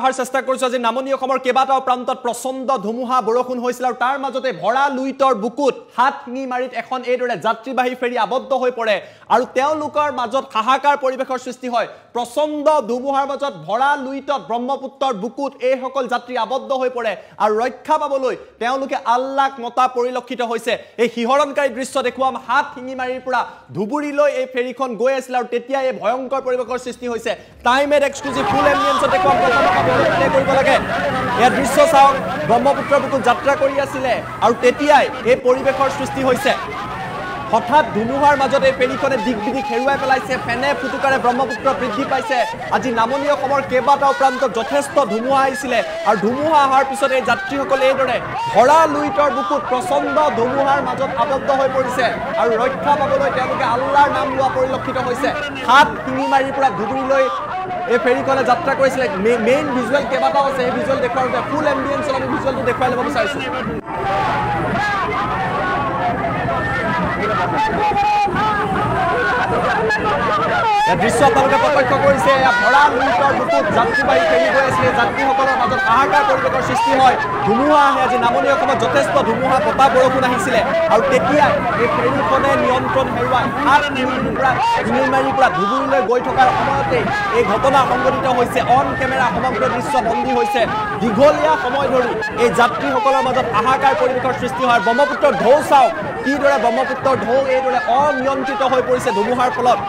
অহাৰ চেষ্টা কৰিছো। আজি নামনি অসমৰ কেইবাটাও প্ৰান্তত প্ৰচণ্ড ধুমুহা বৰষুণ হৈছিল আৰু তাৰ মাজতে ভৰা লুইতৰ বুকুত হাত শিঙি মাৰিত এখন এইদৰে যাত্ৰীবাহী ফেৰী আবদ্ধ হৈ পৰে আৰু তেওঁলোকৰ মাজত হাহাকাৰ পৰিৱেশৰ সৃষ্টি হয়। প্ৰচণ্ড ধুমুহাৰ মাজত ভৰা লুইতত ব্ৰহ্মপুত্ৰৰ বুকুত এইসকল যাত্ৰী আবদ্ধ হৈ পৰে আৰু ৰক্ষা পাবলৈ তেওঁলোকে আল্লাক মতা পৰিলক্ষিত হৈছে। এই শিহৰণকাৰী দৃশ্য দেখুৱাম। হাত শিঙি মাৰিৰ পৰা ধুবুৰীলৈ এই ফেৰীখন গৈ আছিল আৰু তেতিয়া এই ভয়ংকৰ পৰিৱেশৰ সৃষ্টি হৈছে। টাইম এড এক্সক্লুজিভ ফুল এম্বিয়েঞ্চত দেখুৱাম। প্লে কৰিব লাগে। ইয়াৰ দৃশ্য চাওক ব্ৰহ্মপুত্ৰৰ বুকুত যাত্ৰা কৰি আছিলে আৰু তেতিয়াই এই পৰিৱেশৰ সৃষ্টি হৈছে। হঠাৎ ধুমুহাৰ মাজত এই ফেৰীখনে দিক বিদিক হেৰুৱাই পেলাইছে ফেনে ফুটুকাৰে ব্ৰহ্মপুত্ৰ বৃদ্ধি পাইছে। আজি নামনি অসমৰ কেইবাটাও প্ৰান্তত যথেষ্ট ধুমুহা আহিছিলে আৰু ধুমুহা অহাৰ পিছত এই যাত্ৰীসকলে এইদৰে ভৰা লুইতৰ বুকুত প্ৰচণ্ড ধুমুহাৰ মাজত আবদ্ধ হৈ পৰিছে আৰু ৰক্ষা পাবলৈ তেওঁলোকে আল্লাৰ নাম লোৱা পৰিলক্ষিত হৈছে। হাত শিঙিমাৰীৰ পৰা ধুবুৰীলৈ এই ফেৰীখনে যাত্ৰা কৰিছিলে। মেইন ভিজুৱেল কেইবাটাও আছে সেই ভিজুৱেল দেখুৱাৰ ফুল এম্বিয়েঞ্চত আমি ভিজুৱেলটো দেখুৱাই ল'ব বিচাৰিছোঁ। দৃশ্য আপোনালোকে প্ৰত্যক্ষ কৰিছে ভৰা লুইতৰ বুকুত যাত্ৰীবাহী ফেৰী গৈ আছিলে যাত্ৰীসকলৰ মাজত হাহাকাৰ পৰিৱেশৰ সৃষ্টি হয়। ধুমুহা আহে আজি নামনি অসমত যথেষ্ট ধুমুহা বতাহ বৰষুণ আহিছিলে। আৰু তেতিয়াই এই ফেৰীখনে নিয়ন্ত্ৰণ হেৰুৱাই সাত মিনিটৰ পৰা শিঙিমাৰীৰ পৰা ধুবুৰীলৈ গৈ থকাৰ সময়তেই এই ঘটনা সংঘটিত হৈছে। অন কেমেৰা সমগ্ৰ দৃশ্য বন্দী হৈছে। দীঘলীয়া সময় ধৰি এই যাত্ৰীসকলৰ মাজত হাহাকাৰ পৰিৱেশৰ সৃষ্টি হয়। ব্ৰহ্মপুত্ৰৰ ঢৌ চাওক কিদৰে ব্ৰহ্মপুত্ৰৰ ঢৌ এইদৰে অনিয়ন্ত্ৰিত হৈ পৰিছে ধুমুহাৰ ফলত।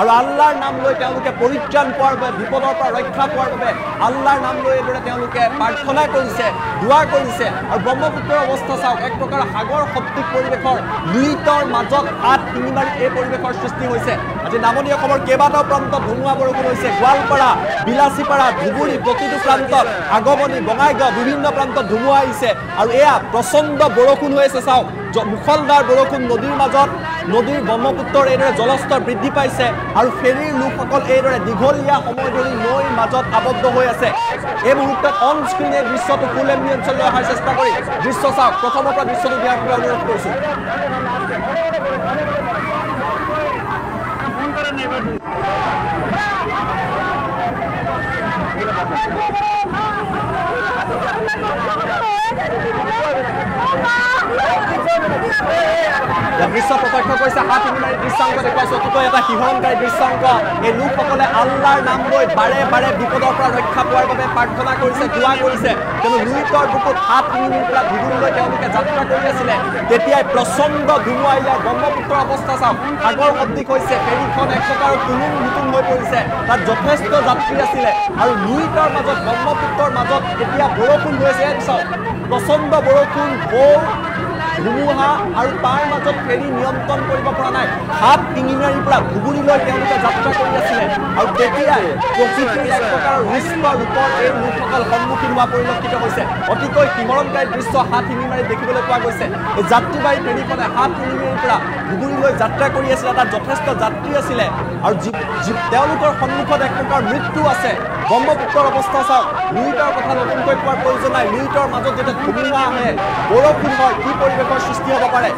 আৰু আল্লাৰ নাম লৈ তেওঁলোকে পৰিত্ৰাণ পোৱাৰ বাবে বিপদৰ পৰা ৰক্ষা পোৱাৰ বাবে আল্লাৰ নাম লৈ এইদৰে তেওঁলোকে প্ৰাৰ্থনা কৰিছে দোৱা কৰিছে। আৰু ব্ৰহ্মপুত্ৰৰ অৱস্থা চাওক এক প্ৰকাৰ সাগৰ সদৃশ পৰিৱেশৰ লুইতৰ মাজত হাত শিঙিমাৰীত এই পৰিৱেশৰ সৃষ্টি হৈছে। আজি নামনি অসমৰ কেইবাটাও প্ৰান্তত ধুমুহা বৰষুণ হৈছে। গোৱালপাৰা বিলাচীপাৰা ধুবুৰী প্ৰতিটো প্ৰান্তত আগমনি বঙাইগাঁও বিভিন্ন প্ৰান্তত ধুমুহা আহিছে। আৰু এয়া প্ৰচণ্ড বৰষুণ হৈ আছে চাওক। মুখলদাৰ বৰষুণ নদীৰ মাজত, নদীৰ ব্ৰহ্মপুত্ৰৰ এইদৰে জলস্তৰ বৃদ্ধি পাইছে আৰু ফেৰীৰ লোকসকল এইদৰে দীঘলীয়া সময় ধৰি নৈৰ মাজত আবদ্ধ হৈ আছে। এই মুহূৰ্তত অন স্ক্ৰীণ এই দৃশ্যটো ফুল এম্বিয়েঞ্চলৈ অহাৰ চেষ্টা কৰি দৃশ্য চাওক। প্ৰথমৰ পৰা দৃশ্যটো দিয়াৰ বাবে অনুৰোধ কৰিছোঁ। দৃশ্য প্ৰত্যক্ষ কৰিছে ইংৰাজী দৃশ্যাংক দেখুৱাইছো অতিকৈ এটা শিহৰণকাৰী দৃশ্যাংক এই লোকসকলে আল্লাৰ নাম লৈ বাৰে বাৰে বিপদৰ পৰা ৰক্ষা পোৱাৰ বাবে প্ৰাৰ্থনা কৰিছে দোৱা কৰিছে। কিয়নো লুইতৰ বুকুত হাত তিনিমিৰ পৰা ধুবুৰীলৈ তেওঁলোকে যাত্ৰা কৰি আছিলে। তেতিয়াই প্ৰচণ্ড ধুমুহা ইয়াৰ ব্ৰহ্মপুত্ৰৰ অৱস্থা চাওক। সাগৰ সদৃশ হৈছে ফেৰীখন এক প্ৰকাৰৰ তুলুং ভুতুং হৈ পৰিছে। তাত যথেষ্ট যাত্ৰী আছিলে আৰু লুইতৰ মাজত ব্ৰহ্মপুত্ৰৰ মাজত এতিয়া বৰষুণ হৈ আছে। চাওক প্ৰচণ্ড বৰষুণ ঢৌ ধুমুহা আৰু তাৰ মাজত ফেৰী নিয়ন্ত্ৰণ কৰিব পৰা নাই। হাত শিঙিমাৰীৰ পৰা ধুবুৰীলৈ তেওঁলোকে যাত্ৰা কৰি আছিলে। আৰু তেতিয়াই ৰিস্কৰ ৰূপত এই লোকসকল সন্মুখীন হোৱা পৰিলক্ষিত হৈছে। অতিকৈ শিমৰণকাৰী দৃশ্য হাত শিঙিমাৰীত দেখিবলৈ পোৱা গৈছে। এই যাত্ৰীবাহী ফেৰীখনে হাত শিঙিমাৰীৰ পৰা ধুবুৰীলৈ যাত্ৰা কৰি আছিলে। তাত যথেষ্ট যাত্ৰী আছিলে। আৰু তেওঁলোকৰ সন্মুখত এক প্ৰকাৰ মৃত্যু আছে। ব্ৰহ্মপুত্ৰৰ অৱস্থা চাওক। লুইটৰ কথা নতুনকৈ কোৱাৰ প্ৰয়োজন নাই। লুইটৰ মাজত যেতিয়া ধুমুহা আহে বৰষুণ হয় কি পৰিৱেশৰ সৃষ্টি হ'ব পাৰে।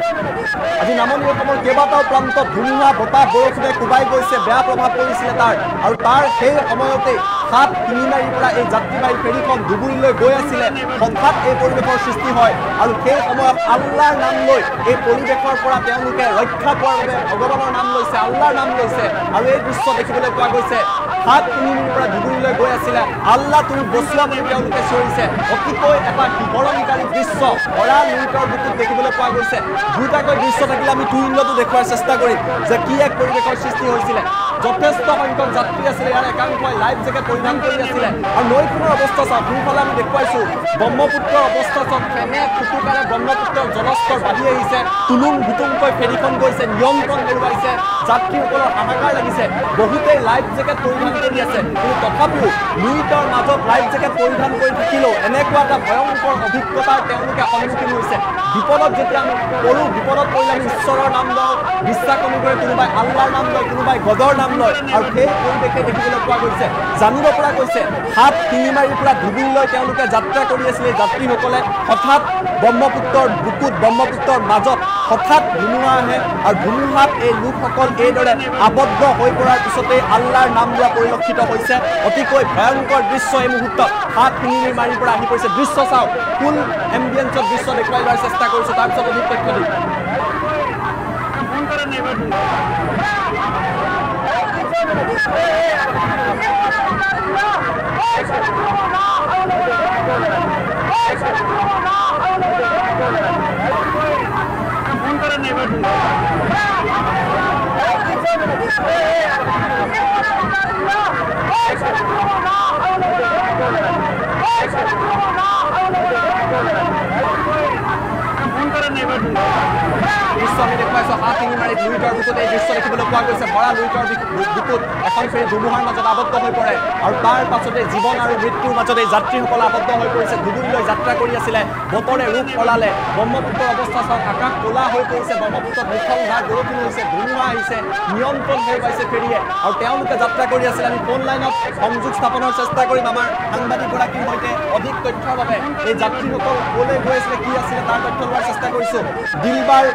আজি নামনি অসমৰ কেইবাটাও প্ৰান্তত ধুমুহা বতাহ বৰষুণে কোবাই গৈছে বেয়া প্ৰভাৱ পৰিছিলে তাৰ। আৰু তাৰ সেই সময়তেই সাত শিঙিমাৰীৰ পৰা এই যাত্ৰীবাহী ফেৰীখন ধুবুৰীলৈ গৈ আছিলে। হঠাৎ এই পৰিৱেশৰ সৃষ্টি হয় আৰু সেই সময়ত আল্লাৰ নাম লৈ এই পৰিৱেশৰ পৰা তেওঁলোকে ৰক্ষা পোৱাৰ বাবে ভগৱানৰ নাম লৈছে আল্লাৰ নাম লৈছে। আৰু এই দৃশ্য দেখিবলৈ পোৱা গৈছে। সাত শিঙিমাৰীৰ পৰা ধুবুৰীলৈ গৈ আছিলে। আল্লাহ তুমি বচোৱা বুলি তেওঁলোকে চিঞৰিছে অতিকৈ এটা শিৱৰণকাৰী দৃশ্য অৰা লুইটৰ বুকুত দেখিবলৈ পোৱা গৈছে। দুটাকৈ দৃশ্য থাকিলে আমি টু ইণ্ডতো দেখুওৱাৰ চেষ্টা কৰিম যে কি এক পৰিৱেশৰ সৃষ্টি হৈছিলে। যথেষ্ট সংখ্যক যাত্ৰী আছিলে ইয়াৰ একাংশই লাইফ জেকেট পৰিধান কৰি আছিলে। আৰু নৈখনৰ অৱস্থা চাওক সোঁফালে আমি দেখুৱাইছোঁ ব্ৰহ্মপুত্ৰৰ অৱস্থা চাওক ফেনে ফুটুকাৰে ব্ৰহ্মপুত্ৰৰ জলস্তৰ বাঢ়ি আহিছে। তুলুং ভুতুংকৈ ফেৰীখন গৈছে নিয়ন্ত্ৰণ হেৰুৱাইছে। যাত্ৰীসকলৰ হাহাকাৰ লাগিছে। বহুতেই লাইফ জেকেট পৰিধান কৰি আছে কিন্তু তথাপিও লুইটৰ মাজত লাইফ জেকেট পৰিধান কৰি থাকিলেও এনেকুৱা এটা ভয়ংকৰ অভিজ্ঞতাৰ তেওঁলোকে সন্মুখীন হৈছে। বিপদত যেতিয়া আমি পঢ়োঁ বিপদত পৰিলে আমি ঈশ্বৰৰ নাম লওঁ বিশ্বাস অনুসৰি কোনোবাই আল্লাৰ নাম লয় কোনোবাই গদৰ নাম লয়। আৰু সেই পৰিৱেশে দেখিবলৈ পোৱা গৈছে জানিব পৰা গৈছে হাত শিঙিমাৰীৰ পৰা ধুবুৰীলৈ তেওঁলোকে যাত্ৰা কৰি আছিলে যাত্ৰীসকলে। হঠাৎ ব্ৰহ্মপুত্ৰৰ বুকুত ব্ৰহ্মপুত্ৰৰ মাজত হঠাৎ ধুমুহা আহে আৰু ধুমুহাত এই লোকসকল এইদৰে আবদ্ধ হৈ পৰাৰ পিছতেই আল্লাৰ নাম লোৱা পৰিলক্ষিত হৈছে। অতিকৈ ভয়ংকৰ দৃশ্য এই মুহূৰ্তত। হাত শিঙিৰি মাৰিৰ পৰা আহি পৰিছে দৃশ্য চাওক। ফুল এম্বিয়েঞ্চত দৃশ্য দেখুৱাই লোৱাৰ চেষ্টা কৰিছোঁ। তাৰপিছত অধিক তথ্য দিম। பிரகடனை வேண்டும் முன்கரனை வேண்டும் দৃশ্য আমি দেখুৱাইছোঁ হাত শিঙি মাৰি লুইটৰ বুকুত এই দৃশ্য দেখিবলৈ পোৱা গৈছে। ভৰা লুইটৰ বুকুত এখন ফেৰী ধুমুহাৰ মাজত আবদ্ধ হৈ পৰে। আৰু তাৰ পাছতে জীৱন আৰু মৃত্যুৰ মাজত এই যাত্ৰীসকল আবদ্ধ হৈ পৰিছে। ধুবুৰীলৈ যাত্ৰা কৰি আছিলে। বতৰে ৰূপ সলালে। ব্ৰহ্মপুত্ৰৰ অৱস্থা চাওক। আকাশ ক'লা হৈ পৰিছে। ব্ৰহ্মপুত্ৰত মুখলধাৰ বৰষুণ হৈছে ধুমুহা আহিছে নিয়ন্ত্ৰণ হৈ পাইছে ফেৰীয়ে। আৰু তেওঁলোকে যাত্ৰা কৰি আছিলে। আমি ফোন লাইনত সংযোগ স্থাপনৰ চেষ্টা কৰিম। আমাৰ সাংবাদিকগৰাকীৰ সৈতে অধিক তথ্যৰ বাবে। এই যাত্ৰীসকল ক'লৈ গৈ আছিলে কি আছিলে তাৰ তথ্য লোৱাৰ চেষ্টা কৰিছোঁ। দিলবাৰ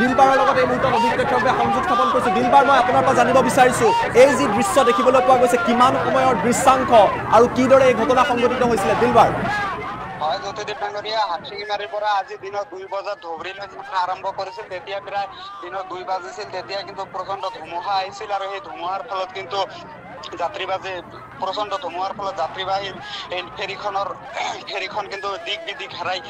দিলবাৰৰ লগত এই মুহূৰ্তত বাবে সংযোগ স্থাপন কৰিছোঁ। দিলবাৰ, মই আপোনাৰ পৰা জানিব বিচাৰিছোঁ, এই যি দৃশ্য দেখিবলৈ পোৱা গৈছে, কিমান সময়ৰ দৃশ্যাংশ আৰু কিদৰে এই ঘটনা সংঘটিত হৈছিলে? দিলবাৰ। হয় জ্যোতিদ্বীপ ডাঙৰীয়া হাতীমাৰীৰ পৰা আজি দিনত দুই বজাত ধুবুৰীলৈ যাত্ৰা আৰম্ভ কৰিছিল, তেতিয়া প্ৰায় দিনত দুই বাজিছিল, তেতিয়া কিন্তু প্ৰচণ্ড ধুমুহা আহিছিল আৰু সেই ধুমুহাৰ ফলত কিন্তু যাত্ৰীবাহী, প্ৰচণ্ড ধুমুহাৰ ফলত যাত্ৰীবাহী ফেৰীখনৰ, ফেৰীখন কিন্তু দিক বিদিক হেৰাই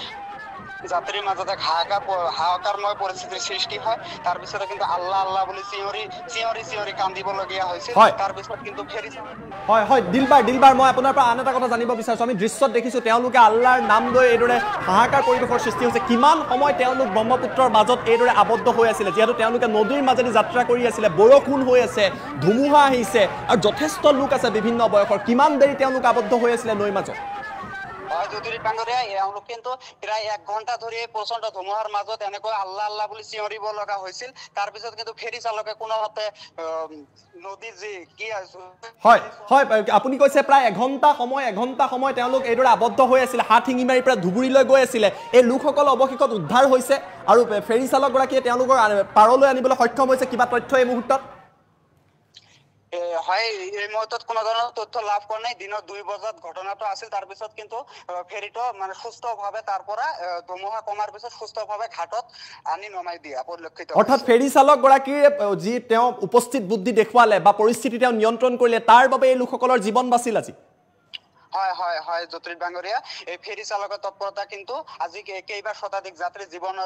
যাত্ৰীৰ মাজত এক হাহাকাৰ হাহাকাৰময় পৰিস্থিতিৰ সৃষ্টি হয়। তাৰপিছতে কিন্তু আল্লাহ আল্লাহ বুলি চিঞৰি চিঞৰি চিঞৰি কান্দিবলগীয়া হৈছিল হয়। তাৰপিছত কিন্তু ফেৰী চালক হয় হয় দিলবাৰ দিলবাৰ মই আপোনাৰ পৰা আন এটা কথা জানিব বিচাৰিছোঁ। আমি দৃশ্যত দেখিছোঁ তেওঁলোকে আল্লাৰ নাম লৈ এইদৰে হাহাকাৰ পৰিৱেশৰ সৃষ্টি হৈছে। কিমান সময় তেওঁলোক ব্ৰহ্মপুত্ৰৰ মাজত এইদৰে আবদ্ধ হৈ আছিলে যিহেতু তেওঁলোকে নদীৰ মাজেদি যাত্ৰা কৰি আছিলে বৰষুণ হৈ আছে ধুমুহা আহিছে আৰু যথেষ্ট লোক আছে বিভিন্ন বয়সৰ। কিমান দেৰি তেওঁলোক আবদ্ধ হৈ আছিলে নৈৰ মাজত? হয় জ্যোতিদ্বীপ ডাঙৰীয়া এওঁলোক কিন্তু প্ৰায় এক ঘন্টা ধৰি প্ৰচণ্ড ধুমুহাৰ মাজত এনেকৈ আল্লাহ আল্লাহ বুলি চিঞৰিব লগা হৈছিল। তাৰপিছত কিন্তু ফেৰী চালকে আহ, নদীৰ যি কি হয় হয় আপুনি কৈছে প্ৰায় এঘণ্টা সময় এঘণ্টা সময় তেওঁলোক এইদৰে আবদ্ধ হৈ আছিলে হাত শিঙি মাৰি পৰা ধুবুৰীলৈ গৈ আছিলে। এই লোকসকল অৱশেষত উদ্ধাৰ হৈছে আৰু ফেৰী চালকগৰাকীয়ে তেওঁলোকক আ- পাৰলৈ আনিবলৈ সক্ষম হৈছে। কিবা তথ্য এই মুহূৰ্তত? হয় এই মুহূৰ্তত কোনো ধৰণৰ তথ্য লাভ কৰা নাই দিনত দুই বজাত ঘটনাটো আছিল তাৰপিছত কিন্তু ফেৰীটো মানে সুস্থভাৱে তাৰ পৰা ধুমুহা কমাৰ পিছত সুস্থভাৱে ঘাটত আনি নমাই দিয়া, পৰিলক্ষিত অৰ্থাৎ। ফেৰী চালকগৰাকীৰ যি তেওঁ উপস্থিত বুদ্ধি দেখুৱালে বা পৰিস্থিতি তেওঁ নিয়ন্ত্ৰণ কৰিলে, তাৰ বাবে এই লোকসকলৰ জীৱন বাচিল আজি হয় হয় হয় জ্যোতিৰ ডাঙৰীয়া। এই ফেৰী চালকৰ তৎপৰতা কিন্তু আজি কেই- কেইবাৰ শতাধিক যাত্ৰী জীৱন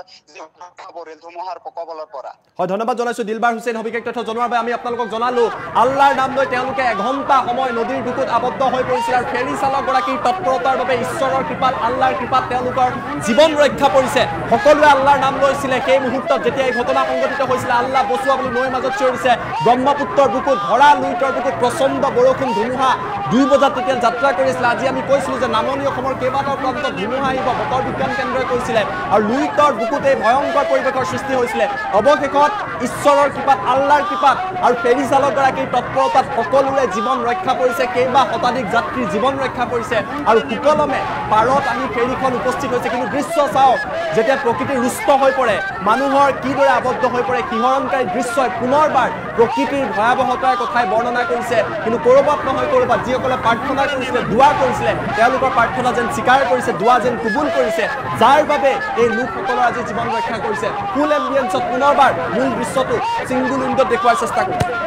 পৰিল ধুমুহাৰ কবলৰ পৰা। হয় ধন্যবাদ জনাইছোঁ দিলবাৰ হুছেইন সবিশেষ তথ্য জনোৱাৰ বাবে আমি আপোনালোকক জনালোঁ আল্লাৰ নাম লৈ তেওঁলোকে এঘণ্টা সময় নদীৰ বুকুত আবদ্ধ হৈ পৰিছিল আৰু ফেৰী চালকগৰাকীৰ তৎপৰতাৰ বাবে ঈশ্বৰৰ কৃপাত আল্লাৰ কৃপাত তেওঁলোকৰ জীৱন ৰক্ষা পৰিছে। সকলোৱে আল্লাৰ নাম লৈছিলে সেই মুহূৰ্তত যেতিয়া এই ঘটনা সংঘটিত হৈছিলে আল্লাহ বচোৱা বুলি নৈৰ মাজত চিঞৰিছে ব্ৰহ্মপুত্ৰৰ বুকুত ভৰা লুইটৰ বুকুত প্ৰচণ্ড বৰষুণ ধুমুহা। দুই বজাত তেতিয়া যাত্ৰা কৰিছিলে আজি আমি কৈছিলোঁ যে নামনি অসমৰ কেইবাটাও প্ৰান্তত ধুমুহা আহিব বতৰ বিজ্ঞান কেন্দ্ৰই কৈছিলে আৰু বুকুত এই ভয়ংকৰ পৰিৱেশৰ সৃষ্টি হৈছিলে। অৱশেষত ঈশ্বৰৰ কৃপাত আল্লাৰ কৃপাত আৰু ফেৰী চালকগৰাকীৰ তৎপৰতাত সকলোৰে জীৱন ৰক্ষা কৰিছে কেইবা শতাধিক যাত্ৰীৰ জীৱন ৰক্ষা কৰিছে আৰু সুকলমে পাৰত আহি ফেৰীখন উপস্থিত হৈছে। কিন্তু দৃশ্য চাওক যেতিয়া প্ৰকৃতি ৰুষ্ট হৈ পৰে মানুহৰ কিদৰে আবদ্ধ হৈ পৰে শিহৰণকাৰী দৃশ্যই পুনৰবাৰ প্ৰকৃতিৰ ভয়াৱহতাৰ কথাই বৰ্ণনা কৰিছে। কিন্তু ক'ৰবাত নহয় ক'ৰবাত যিসকলে প্ৰাৰ্থনা কৰিছিলে দোৱা কৰিছিলে তেওঁলোকৰ প্ৰাৰ্থনা যেন স্বীকাৰ কৰিছে দোৱা যেন কবুল কৰিছে যাৰ বাবে এই লোকসকলৰ আজি জীৱন ৰক্ষা কৰিছে ফুল এম্বিয়েঞ্চত পুনৰবাৰ মূল দৃশ্যটো ছিংগুল উইণ্ডত দেখুওৱাৰ চেষ্টা কৰিছে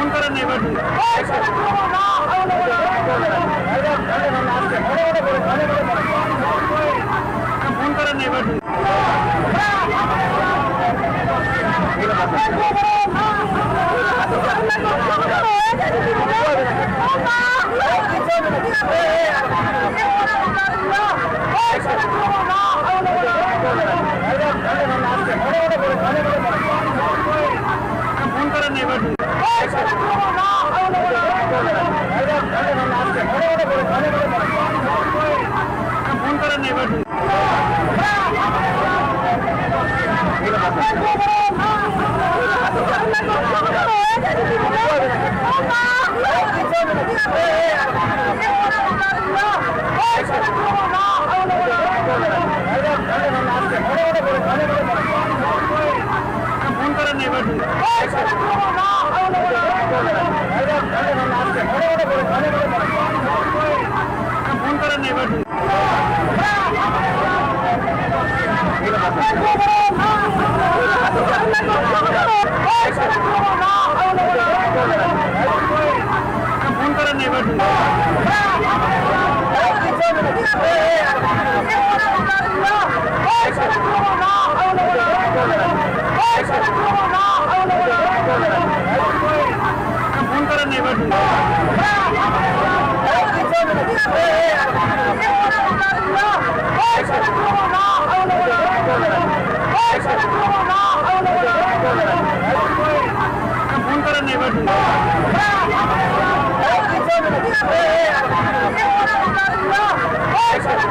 फ़ोन करा नहीं Come on,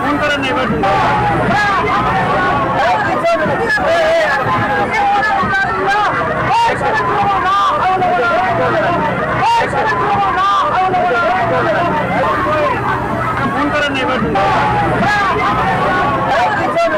फोन करा नाही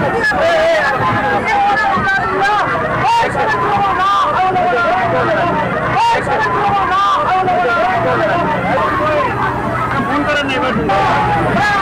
I'm going to